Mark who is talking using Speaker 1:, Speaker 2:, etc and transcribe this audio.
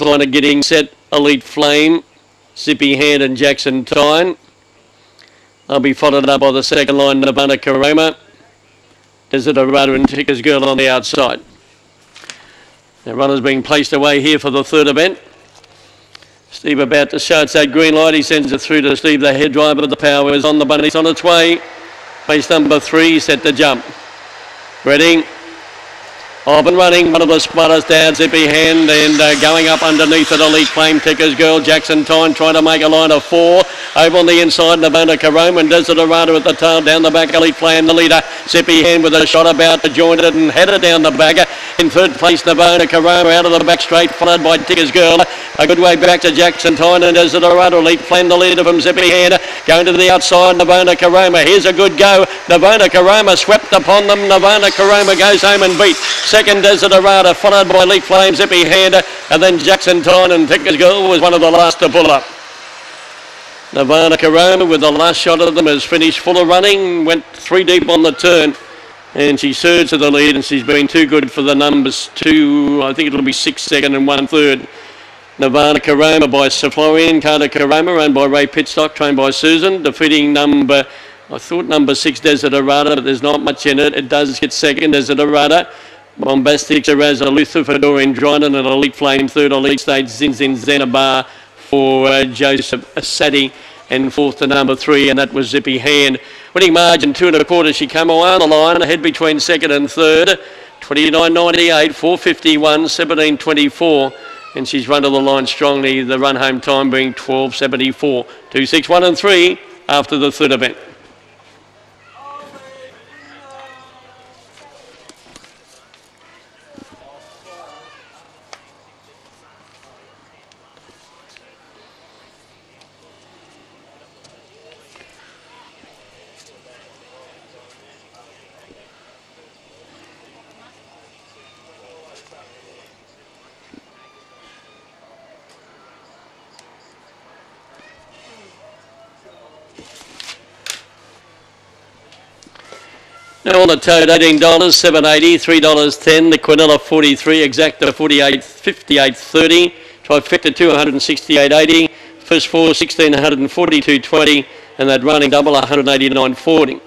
Speaker 1: line are getting set. Elite Flame, Zippy Hand and Jackson Tyne. They'll be followed up by the second line, Nirvana Karoma. Desert Arada and Ticker's Girl on the outside. The runner's being placed away here for the third event. Steve about to show it's that green light. He sends it through to Steve, the head driver. Of the power is on the bunny. It's on its way. Place number three, set to jump. Ready? Off and running, one of the smartest down, zippy hand, and uh, going up underneath it, Elite Flame Tickers Girl, Jackson Tyne trying to make a line of four. Over on the inside, Nirvana Karoma and Desert Arada at the tail, down the back, Elite Flame, the leader. Zippy hand with a shot about to join it and head it down the back. In third place, Nirvana Karoma out of the back straight, followed by Tickers Girl. A good way back to Jackson Tyne and Desert Arada, Elite Flame, the leader from Zippy hand. Going to the outside, Navona Karoma. Here's a good go. Navona Karoma swept upon them. Navona Karoma goes home and beat. Second Desert followed by Elite Flame, Zippy Hand, and then Jackson Tyne and Ticker's Girl was one of the last to pull up. Nirvana Karoma with the last shot of them has finished full of running, went three deep on the turn, and she surged to the lead, and she's been too good for the numbers two, I think it'll be six second and one third. Nirvana Karoma by Sir Florian, Carter Karoma, owned by Ray Pitstock, trained by Susan, defeating number, I thought number six Desert Arada, but there's not much in it. It does get second, Desert Arada. Bombastic Zaraza, Luther Fedorian Dryden and Elite Flame, third Elite Stage Zinzin Zenabar for uh, Joseph Asadi and fourth to number three, and that was Zippy Hand. Winning margin two and a quarter, she came away on the line, ahead between second and third. 29.98, 451, 17.24, and she's run to the line strongly. The run home time being 12.74, 2, 6, 1 and 3 after the third event. On the tote, eighteen dollars, seven eighty, three dollars ten. The Quinella forty-three, exacta forty-eight, fifty-eight thirty. Trifecta two hundred and sixty-eight eighty. First four sixteen hundred and forty-two twenty, and that running double one hundred eighty-nine forty.